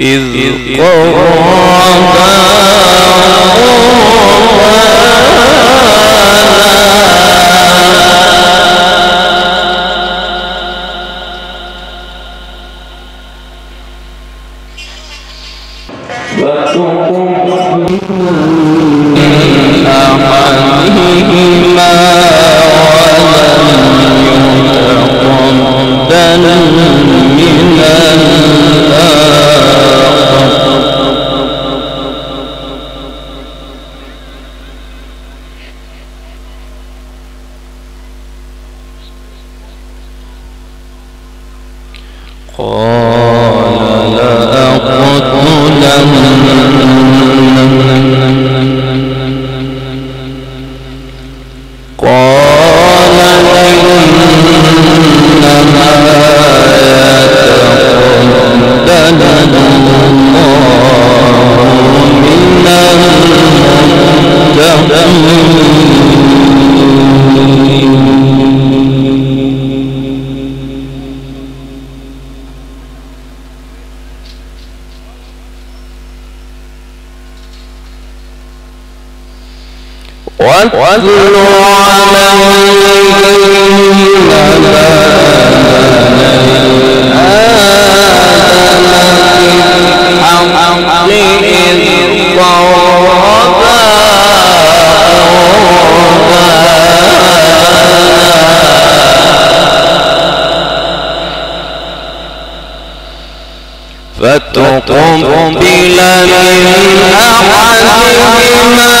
إذ أحدهما واتل عليهم نبأ إذ فتقبل من أحدهما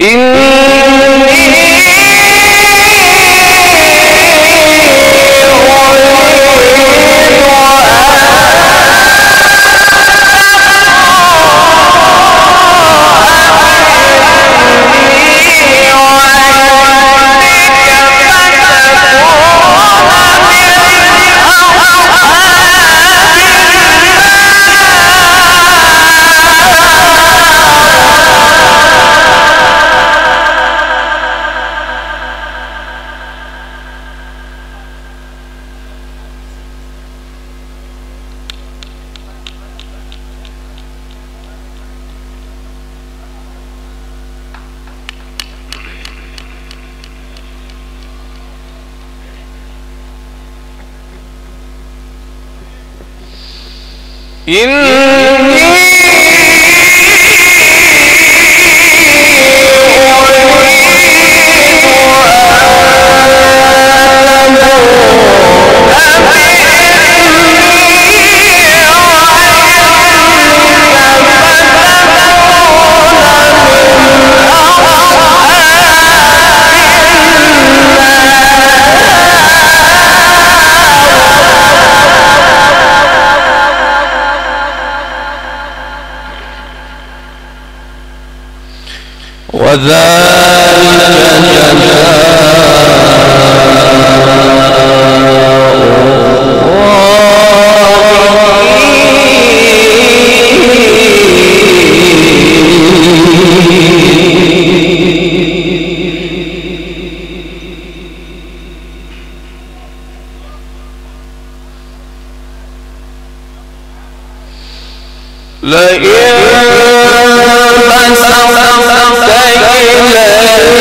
إن إني وذلك لئن يتكبرون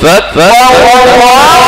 Phật.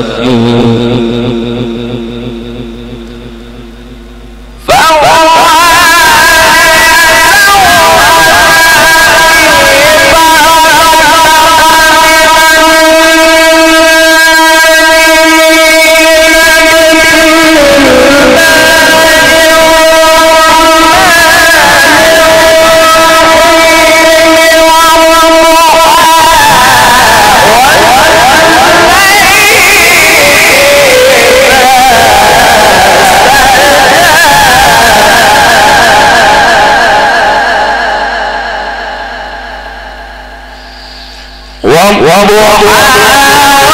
you وضحاها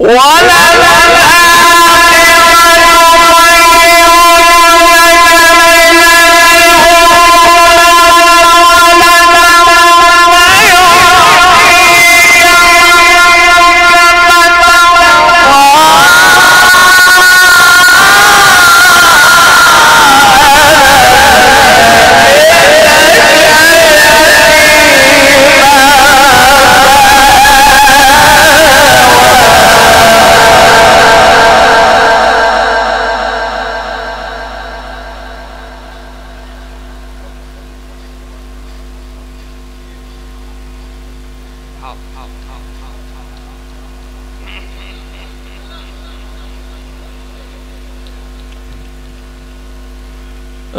Why?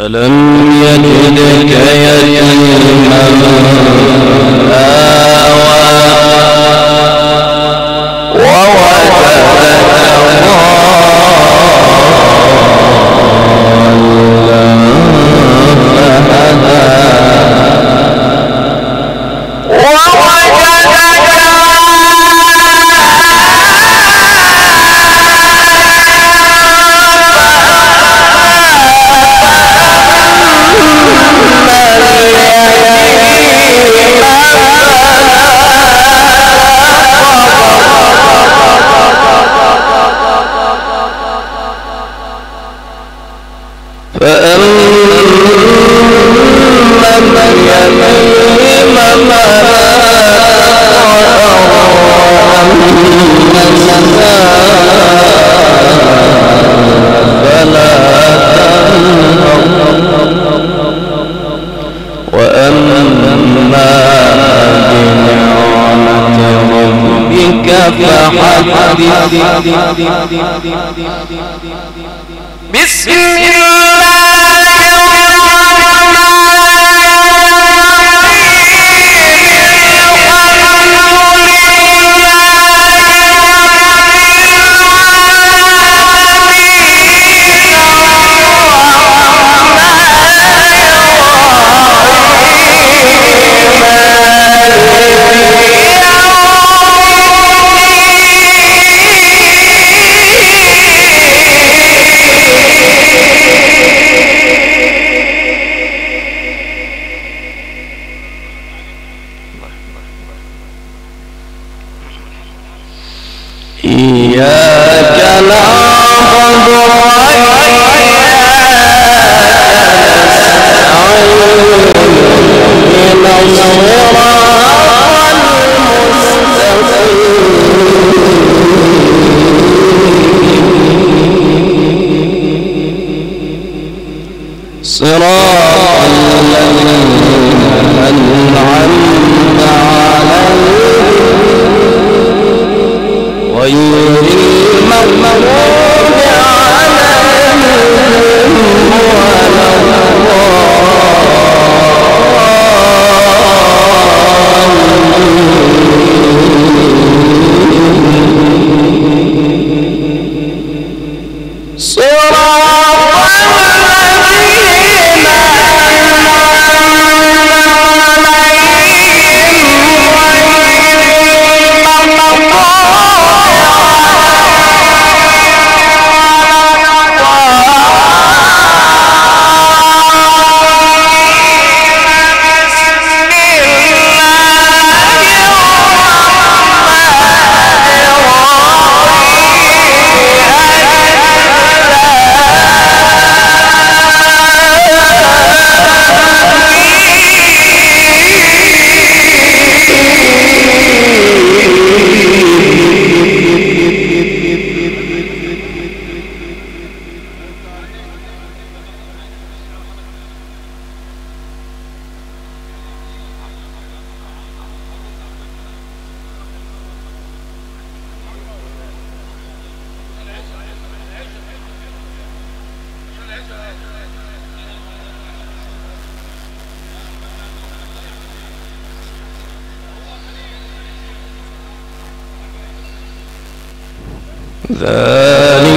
ألم يجدك يتيما محمد بسم الله أنعمت عليهم غير ذلك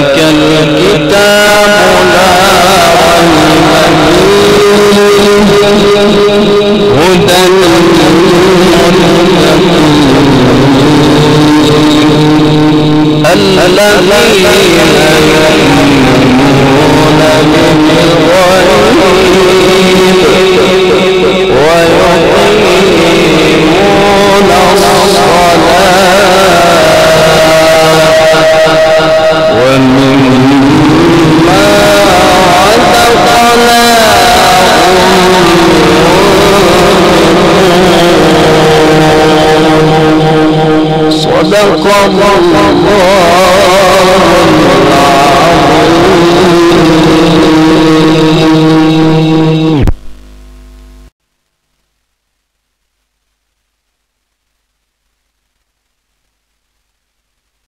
from